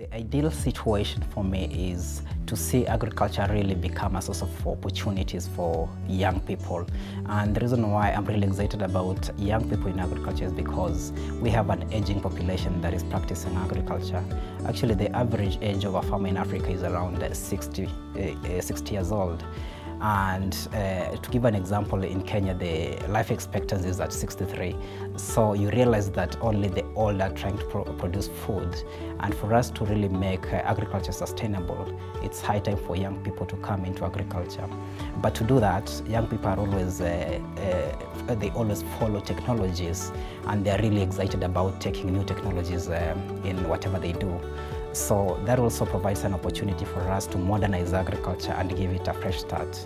The ideal situation for me is to see agriculture really become a source of opportunities for young people. And the reason why I'm really excited about young people in agriculture is because we have an aging population that is practicing agriculture. Actually, the average age of a farmer in Africa is around 60, uh, 60 years old. And uh, to give an example, in Kenya, the life expectancy is at 63. So you realize that only the old are trying to pro produce food. And for us to really make uh, agriculture sustainable, it's high time for young people to come into agriculture. But to do that, young people are always, uh, uh they always follow technologies and they're really excited about taking new technologies um, in whatever they do. So that also provides an opportunity for us to modernize agriculture and give it a fresh start.